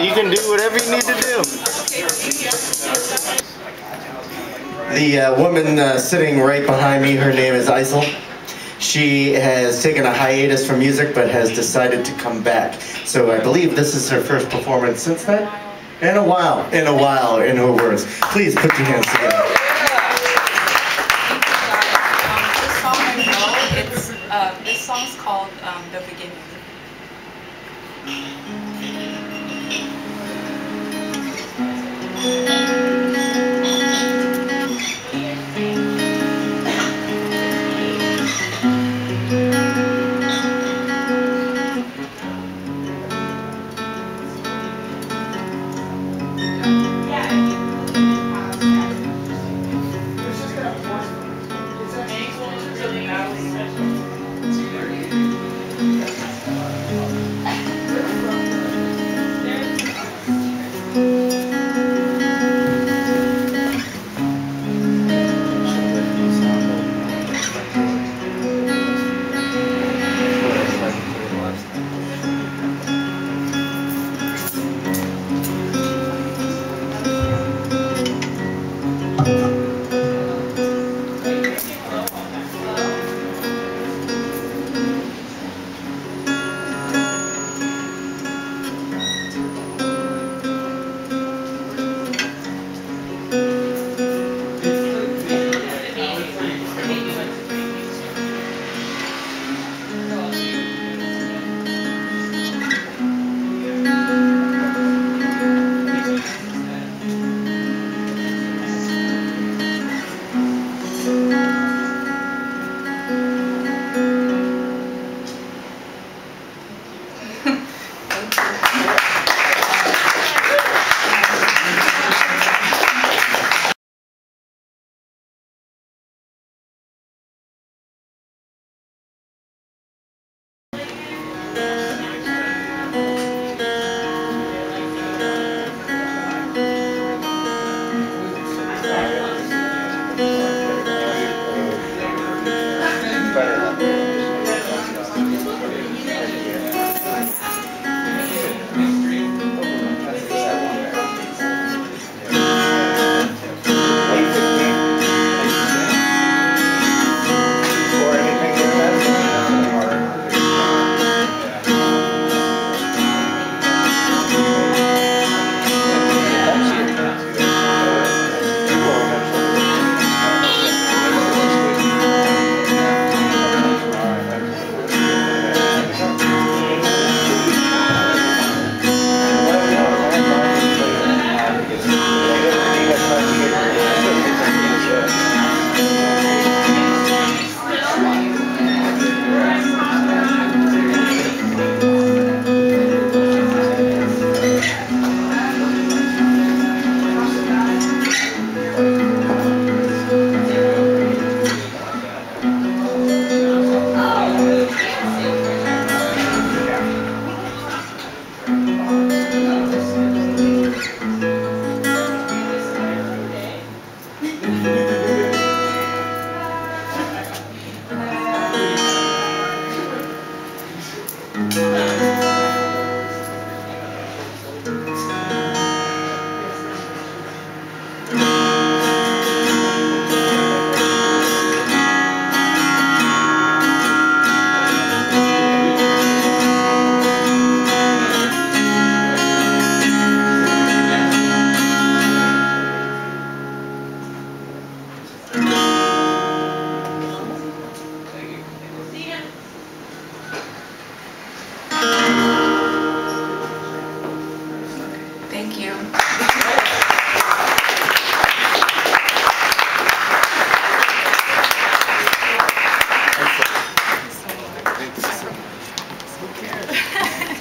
you can do whatever you need to do. The uh, woman uh, sitting right behind me, her name is Isel. She has taken a hiatus from music but has decided to come back. So I believe this is her first performance since then? In a while, in a while, in her words. Please put your hands together. Thank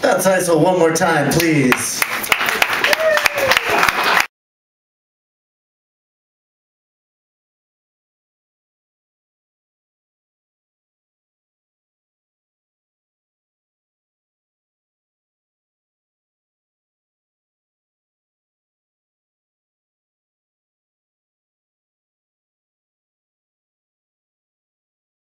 That's Isel one more time, please.